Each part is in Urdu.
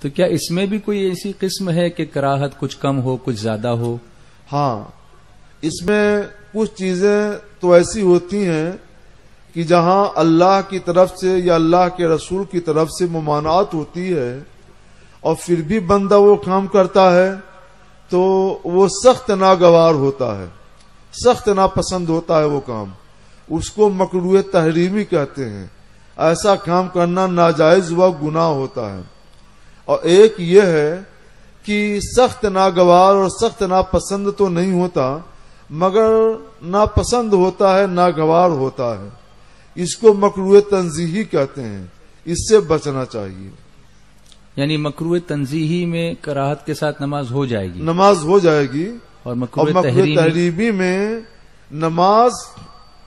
تو کیا اس میں بھی کوئی ایسی قسم ہے کہ کراہت کچھ کم ہو، کچھ زیادہ ہو؟ ہاں اس میں کچھ چیزیں تو ایسی ہوتی ہیں کہ جہاں اللہ کی طرف سے یا اللہ کے رسول کی طرف سے ممانعت ہوتی ہے اور پھر بھی بندہ وہ کام کرتا ہے تو وہ سخت ناگوار ہوتا ہے، سخت ناپسند ہوتا ہے وہ کام۔ اس کو مکرو تحریمی کہتے ہیں۔ ایسا کام کرنا ناجائز و گناہ ہوتا ہے۔ اور ایک یہ ہے کہ سخت ناگوار اور سخت ناپسند تو نہیں ہوتا مگر ناپسند ہوتا ہے ناگوار ہوتا ہے۔ اس کو مکرو تنظیحی کہتے ہیں اس سے بچنا چاہیے۔ یعنی مکرو تنظیحی میں کراہت کے ساتھ نماز ہو جائے گی۔ نماز ہو جائے گی۔ اور مکرو تحریمی میں نماز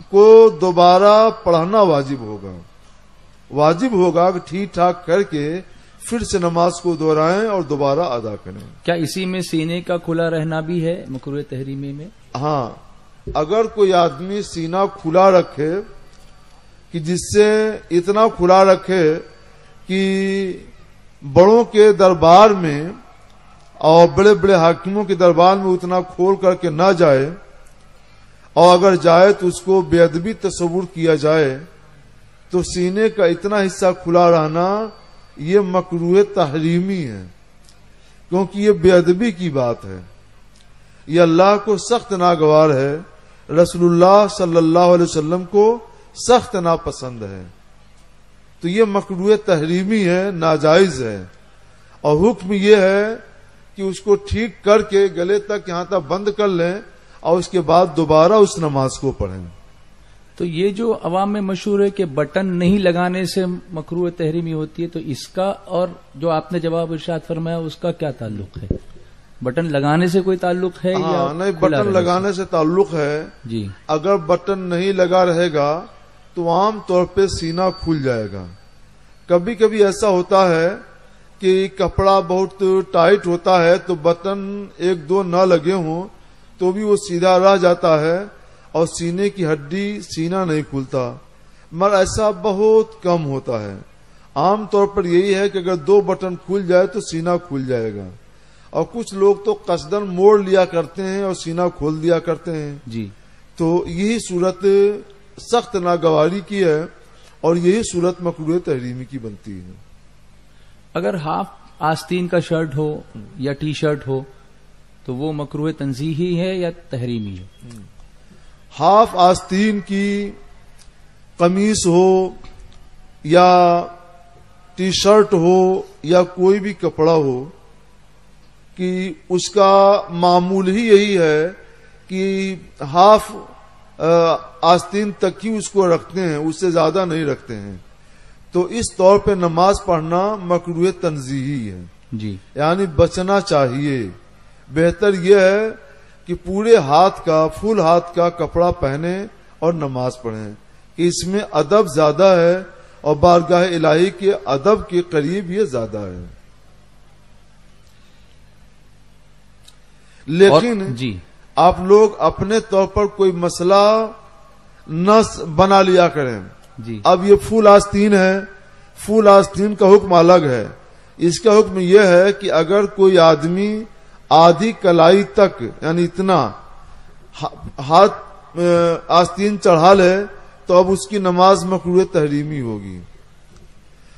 کو دوبارہ پڑھنا واجب ہوگا۔ واجب ہوگا کہ ٹھیک ٹھاک کر کے پھر سے نماز کو دہرائیں اور دوبارہ ادا کریں۔ کیا اسی میں سینے کا کھلا رہنا بھی ہے مکرو تحریمی میں؟ ہاں اگر کوئی آدمی سینہ کھلا رکھے کہ جس سے اتنا کھلا رکھے کہ بڑوں کے دربار میں اور بڑے بڑے حاکموں کے دربار میں اتنا کھول کر کے نہ جائے اور اگر جائے تو اس کو بے ادبی تصور کیا جائے تو سینے کا اتنا حصہ کھلا رہنا یہ مکروح تحریمی ہے، کیونکہ یہ بے ادبی کی بات ہے۔ یہ اللہ کو سخت ناگوار ہے رسول اللہ صلی اللہ علیہ وسلم کو سخت ناپسند ہے۔ تو یہ مکروح تحریمی ہے، ناجائز ہے۔ اور حکم یہ ہے کہ اس کو ٹھیک کر کے گلے تک یہاں تک بند کر لیں اور اس کے بعد دوبارہ اس نماز کو پڑھیں۔ تو یہ جو عوام میں مشہور ہے کہ بٹن نہیں لگانے سے مکرو تحریمی ہوتی ہے تو اس کا اور جو آپ نے جواب ارشاد فرمایا اس کا کیا تعلق ہے؟ بٹن لگانے سے کوئی تعلق ہے یا ہاں نہیں بٹن لگانے سے تعلق ہے؟ جی۔ اگر بٹن نہیں لگا رہے گا تو عام طور پہ سینہ کھل جائے گا۔ کبھی کبھی ایسا ہوتا ہے کہ کپڑا بہت ٹائٹ ہوتا ہے تو بٹن ایک دو نہ لگے ہوں تو بھی وہ سیدھا رہ جاتا ہے۔ اور سینے کی ہڈی سینہ نہیں کھلتا مگر ایسا بہت کم ہوتا ہے۔ عام طور پر یہی ہے کہ اگر دو بٹن کھل جائے تو سینہ کھل جائے گا۔ اور کچھ لوگ تو قصدن موڑ لیا کرتے ہیں اور سینہ کھول دیا کرتے ہیں۔ جی۔ تو یہی صورت سخت ناگواری کی ہے اور یہی صورت مکرو تحریمی کی بنتی ہے۔ اگر ہاف آستین کا شرٹ ہو یا ٹی شرٹ ہو تو وہ مکرو تنظیحی ہے یا تحریمی ہے؟ ہاف آستین کی قمیص ہو یا ٹی شرٹ ہو یا کوئی بھی کپڑا ہو کہ اس کا معمول ہی یہی ہے کہ ہاف آستین تک ہی اس کو رکھتے ہیں اس سے زیادہ نہیں رکھتے ہیں۔ تو اس طور پہ نماز پڑھنا مکروح تنظیحی ہے۔ جی۔ یعنی بچنا چاہیے۔ بہتر یہ ہے کہ پورے ہاتھ کا فل ہاتھ کا کپڑا پہنے اور نماز پڑھیں۔ کہ اس میں ادب زیادہ ہے اور بارگاہ الہی کے ادب کے قریب یہ زیادہ ہے۔ لیکن جی۔ آپ لوگ اپنے طور پر کوئی مسئلہ نہ س- بنا لیا کریں۔ جی۔ اب یہ پھول آستین ہے۔ پھول آستین کا حکم الگ ہے۔ اس کا حکم یہ ہے کہ اگر کوئی آدمی آدھی کلائی تک یعنی اتنا ہا- ہاتھ آستین چڑھا لے تو اب اس کی نماز مکرو تحریمی ہوگی۔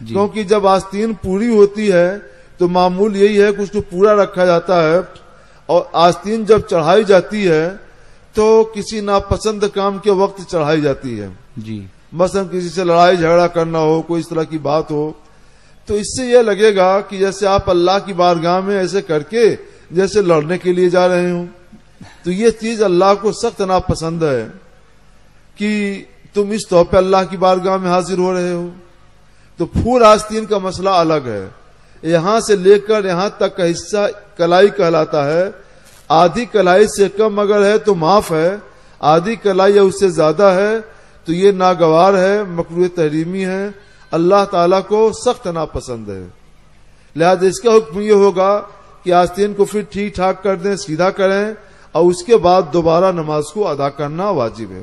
جی۔ کیونکہ جب آستین پوری ہوتی ہے تو معمول یہی ہے کہ اس کو پورا رکھا جاتا ہے اور آستین جب چڑھائی جاتی ہے تو کسی ناپسند کام کے وقت چڑھائی جاتی ہے۔ جی۔ مثلا کسی سے لڑائی جھگڑا کرنا ہو کوئی اس طرح کی بات ہو تو اس سے یہ لگے گا کہ جیسے آپ اللہ کی بارگاہ میں ایسے کر کے جیسے لڑنے کے لیے جا رہے ہوں۔ تو یہ چیز اللہ کو سخت ناپسند ہے کہ تم اس طور پہ اللہ کی بارگاہ میں حاضر ہو رہے ہو۔ تو پھول آستین کا مسئلہ الگ ہے۔ یہاں سے لے کر یہاں تک کا حصہ کلائی کہلاتا ہے۔ آدھی کلائی سے کم اگر ہے تو معاف ہے۔ آدھی کلائی یا اس سے زیادہ ہے تو یہ ناگوار ہے مکرو تحریمی ہے۔ اللہ تعالیٰ کو سخت ناپسند ہے۔ لہذا اس کا حکم یہ ہوگا کہ آستین کو پھر ٹھیک ٹھاک کر دیں، سیدھا کریں، اور اس کے بعد دوبارہ نماز کو ادا کرنا واجب ہے۔